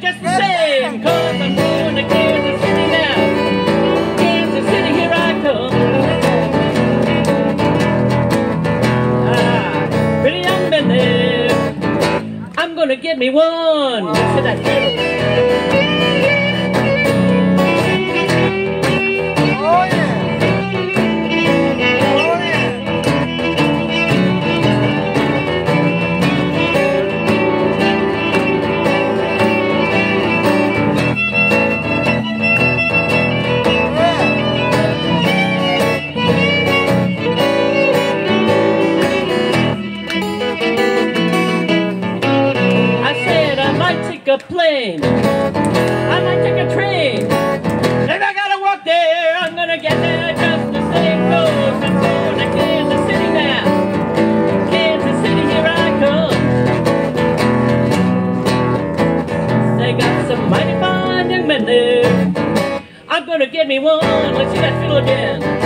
just the same. Cause I'm going to Kansas City now. Kansas City, here I come. Ah, pretty young men there. I'm gonna get me one. Listen I'm gonna get me one. Let's see that fiddle again.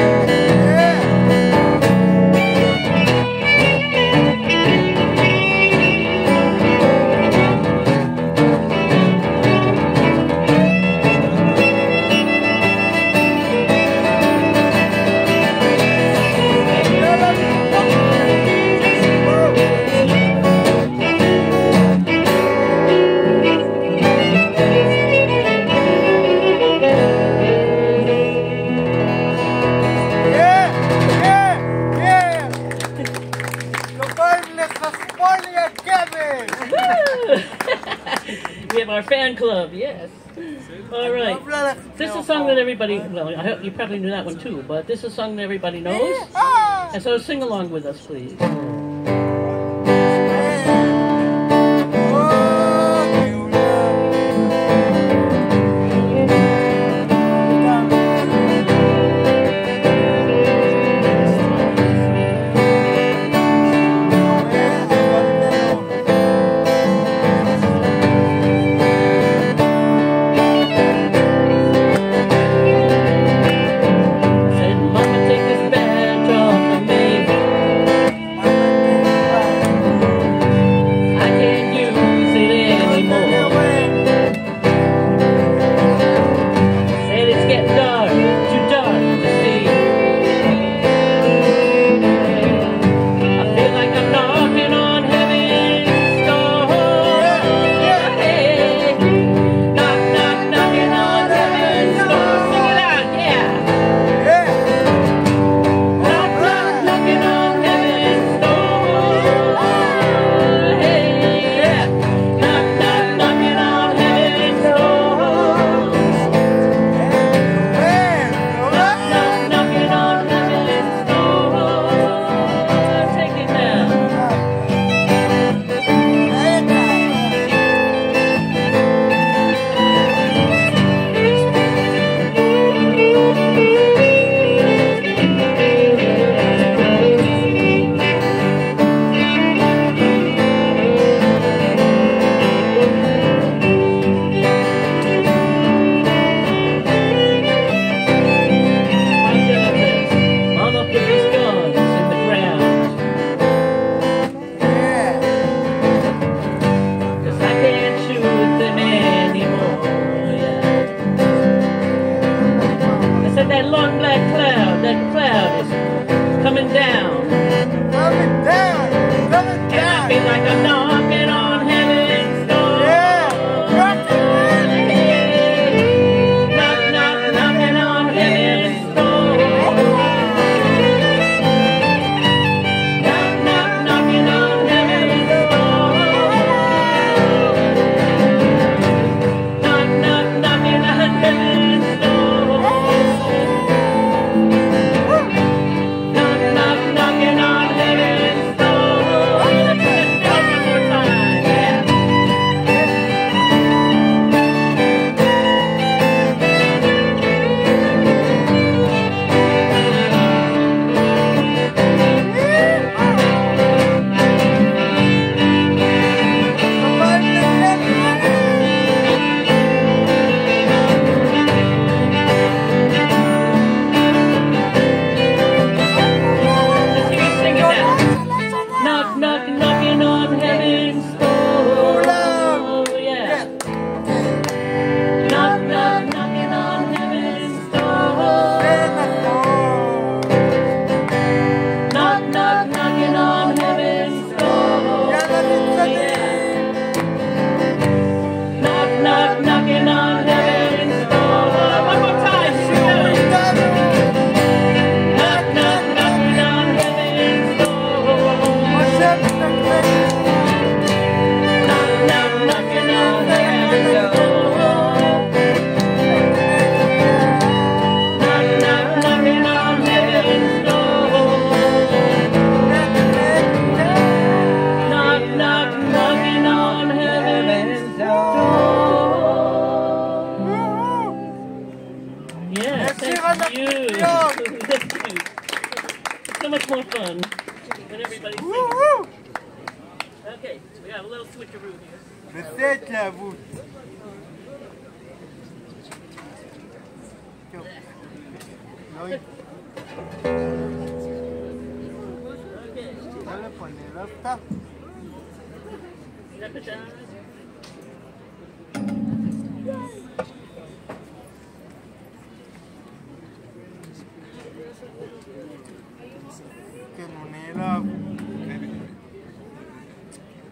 Fan club, yes. All right. This is a song that everybody, well, I hope you probably knew that one too, but this is a song that everybody knows. Ah. And so sing along with us, please.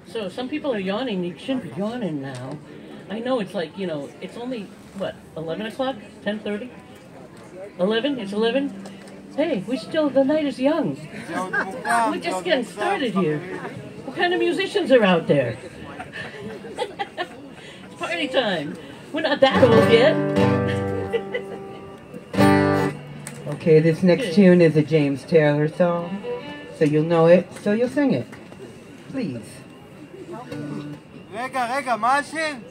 So some people are yawning. They shouldn't be yawning now. I know it's like you know, it's only what 11 o'clock, 10:30, 11. It's 11. Hey, we still the night is young. We're just getting started here. What kind of musicians are out there? it's party time. We're not that old yet. okay, this next tune is a James Taylor song so you'll know it, so you'll sing it. Please. Rega, rega, machine.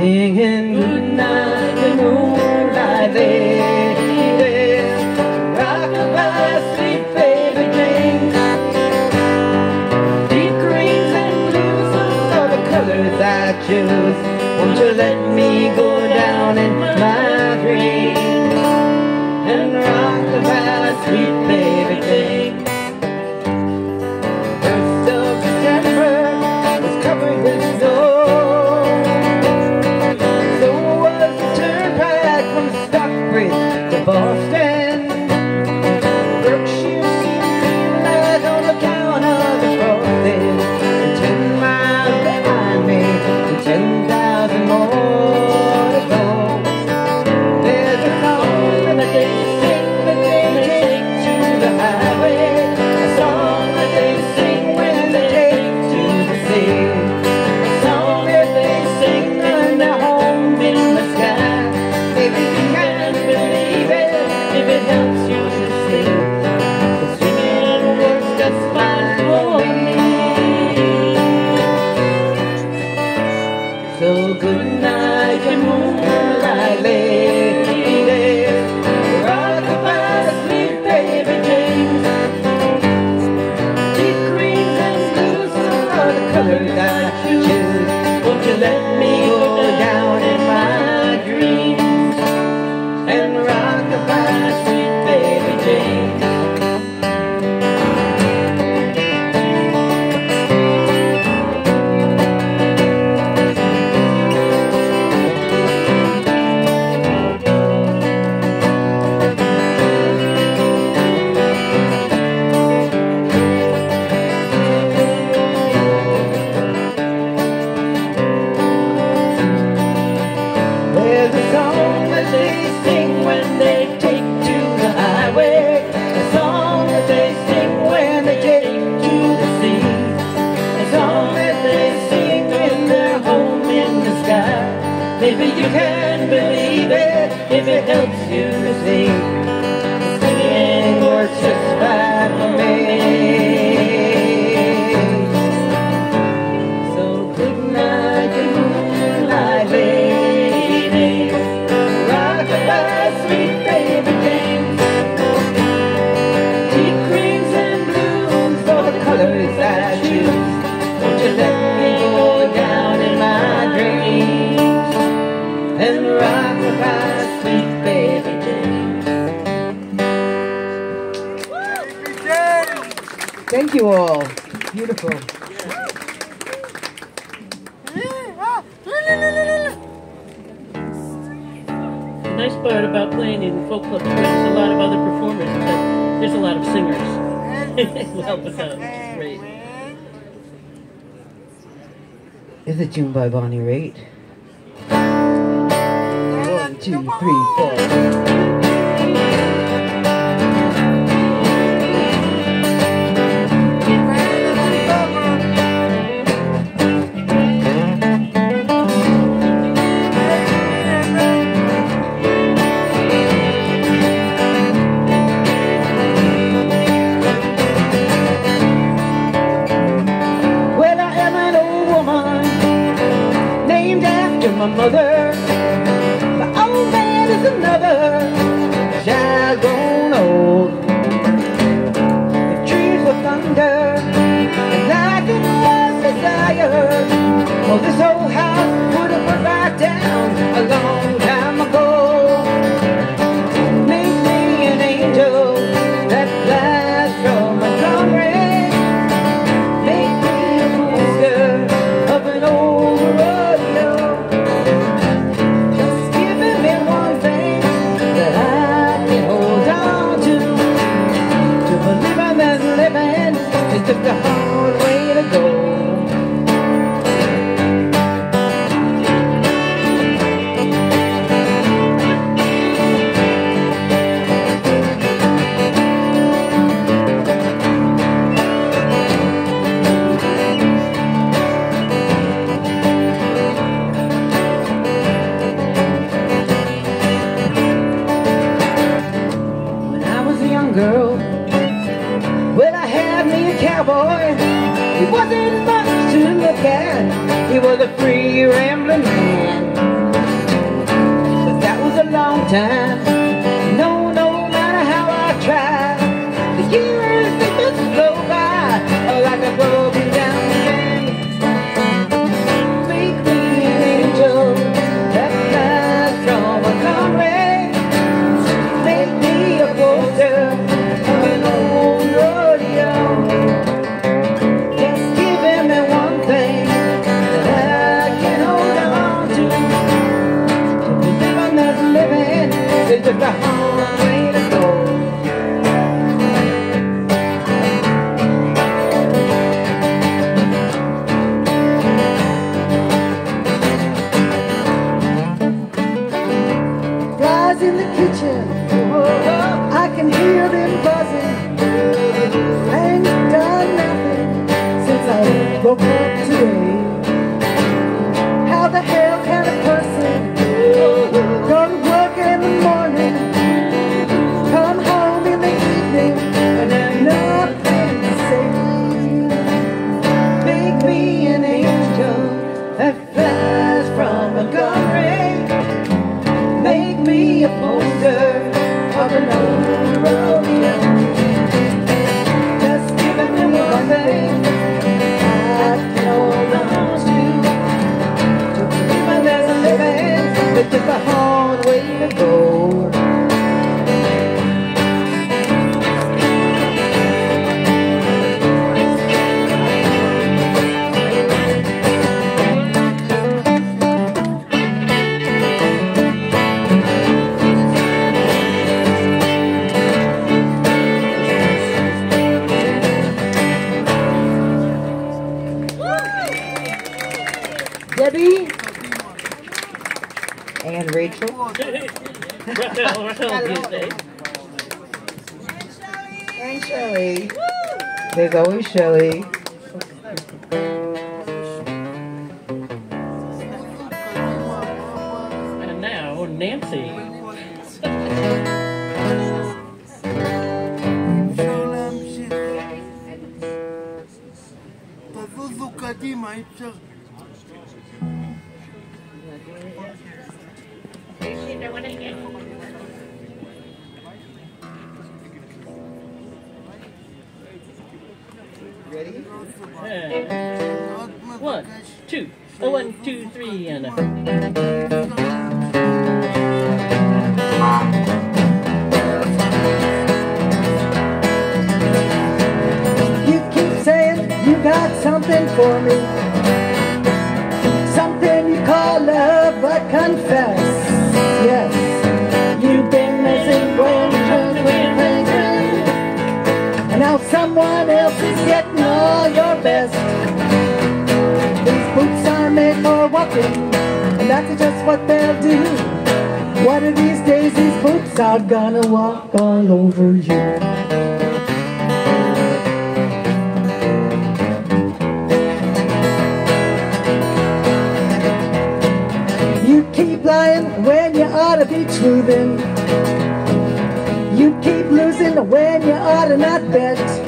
singing you can believe it if it helps you. singers. well, but, great. Tune by Bonnie Raitt. One, two, three, four. it to the heart. and Shelly. There's always Shelly. And now Nancy. Kadima, it's One, two, a one, two, three, and a. that's what they'll do. One of these days, these boots are gonna walk all over you. You keep lying when you ought to be truthing. You keep losing when you ought to not bet.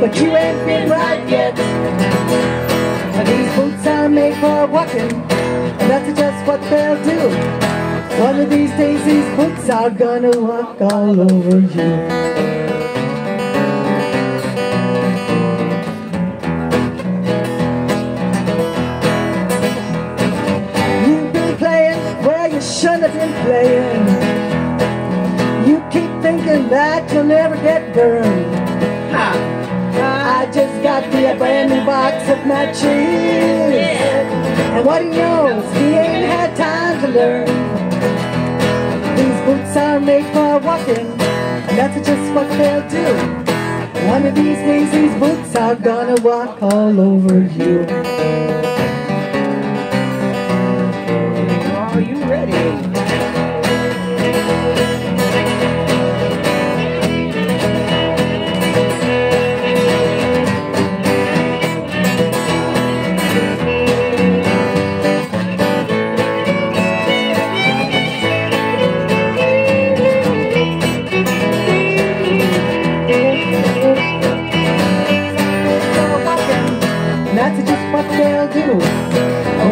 But you ain't been right yet. These boots are made for walking, and that's just what they'll do. One of these days, these boots are gonna walk all over you. You've been playing where you shouldn't have been playing. You keep thinking that you'll never get burned. Got me a brand new box of matches. And what he knows, he ain't had time to learn. These boots are made for walking, and that's just what they'll do. One of these days, these boots are gonna walk all over you.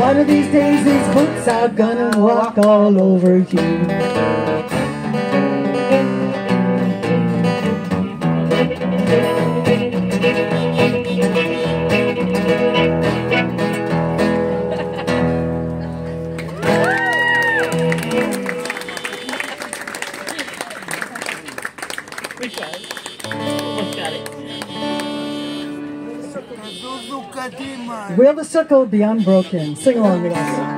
One of these days, these boots are gonna walk all over you. Almost got it. Will the circle be unbroken? Sing along with us.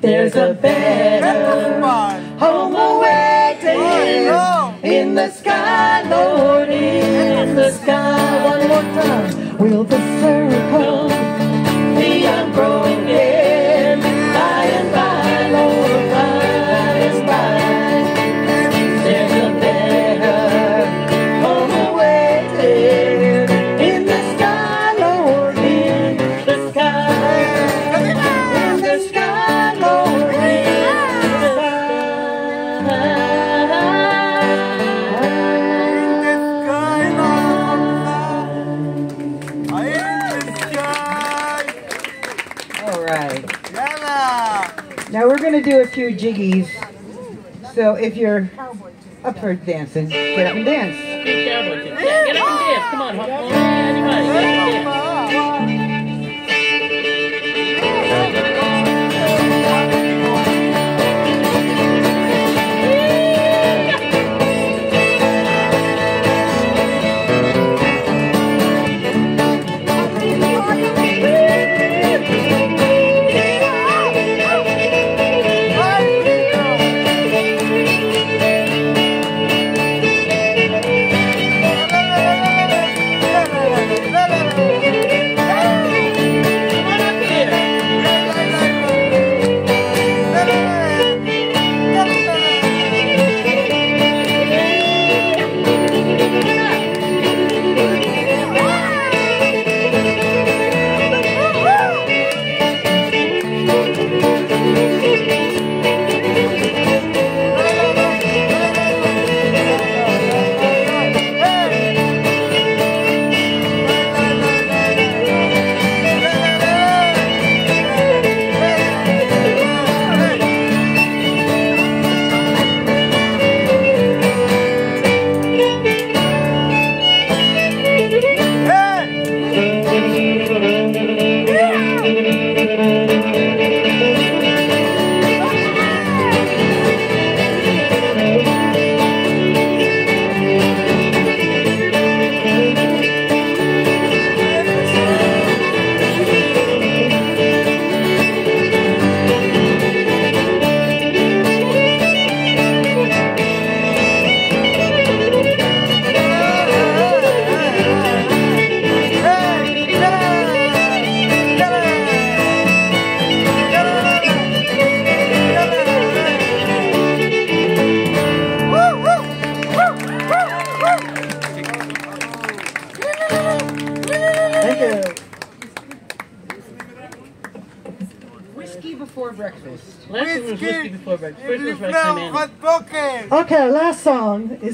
There's a better home awaiting in the sky, Lord, in the sky. One more time. Will the circle be unbroken few jiggies. So if you're up for dancing, get up and dance. Get up and dance. Come on,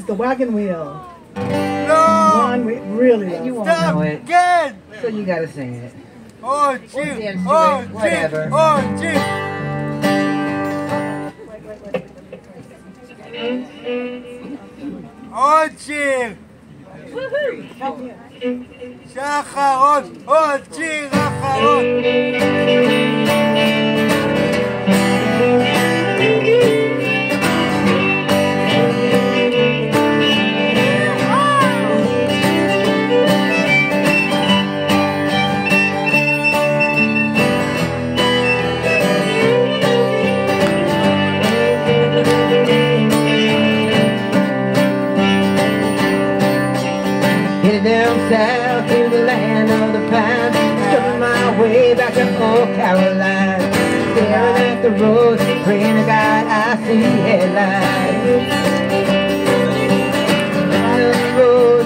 The Wagon Wheel. One we really You love. won't know it, Good. so you gotta sing it. Oh, Or dance Jim. to Oh, it, Jim. whatever. Oh, Jim. עוד שיר. שאחרון. עוד שיר אחרון. headlights Down the road,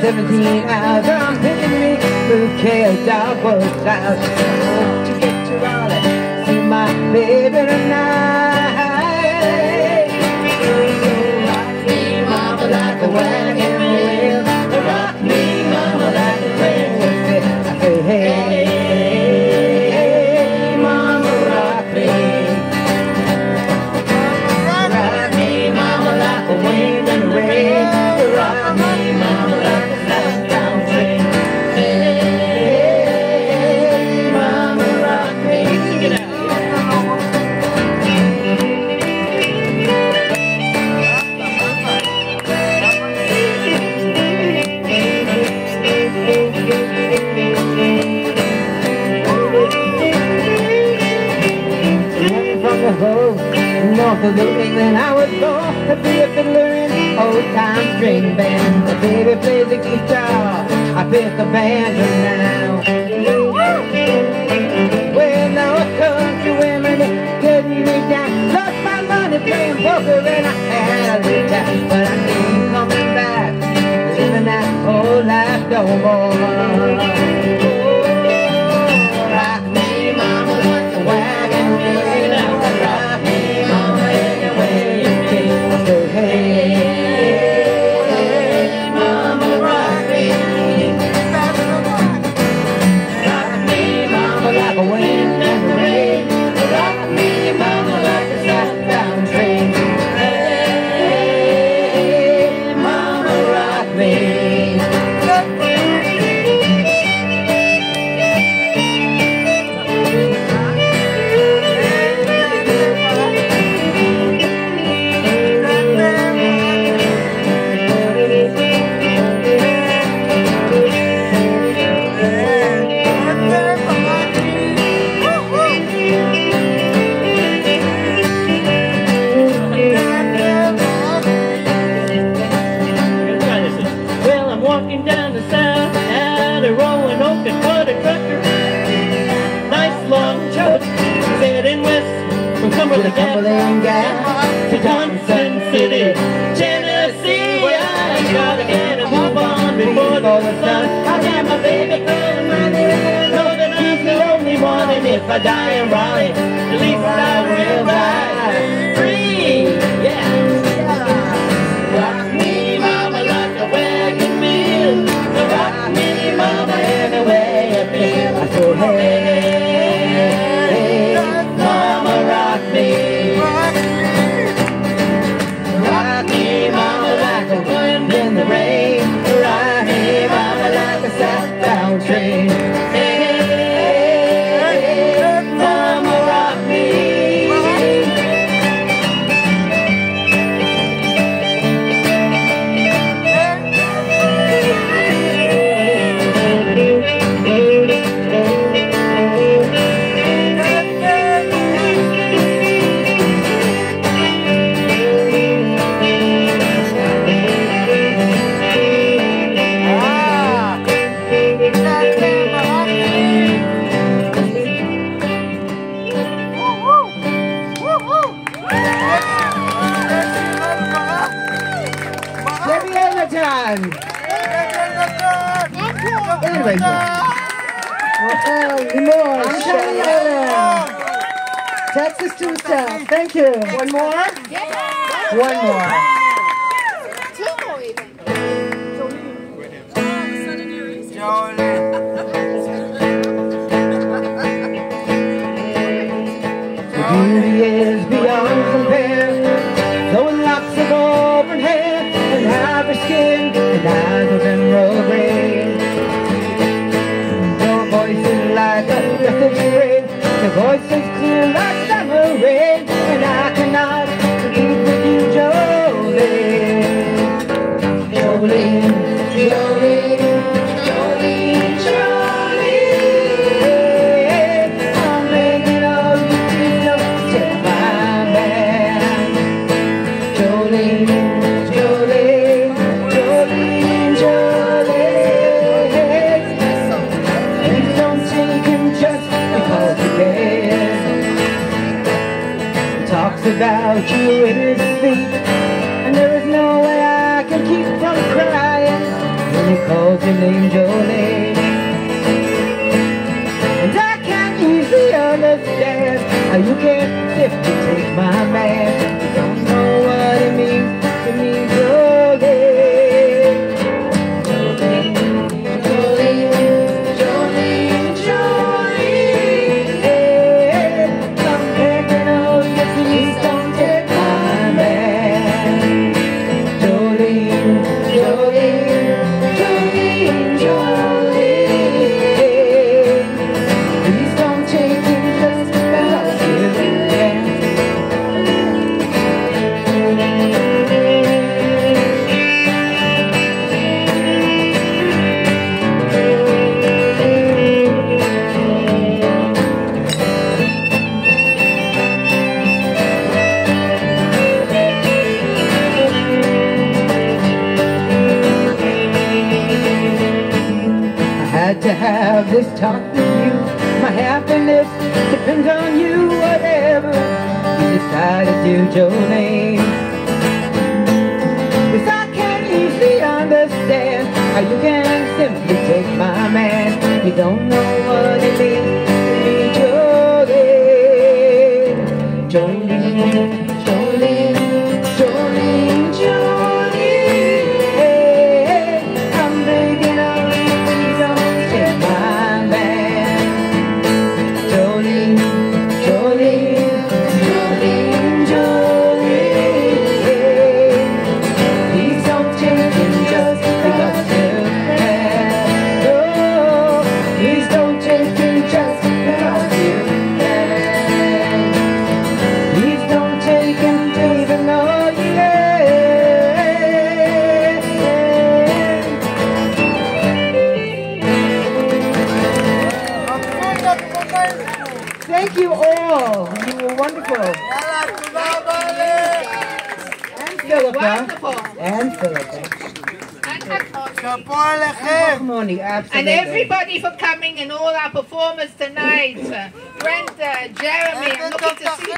17 hours I'm picking me through chaos, dog was out Hope to get to Raleigh, see my baby tonight nothing that I was born to be a fiddler in old-time string band. My baby plays the guitar, I play the banjo now. Well, now a country women getting me down. Lost my money playing poker and I had a good time. But I ain't coming back, living that whole life no more. I die in Raleigh, at least I will die. my man.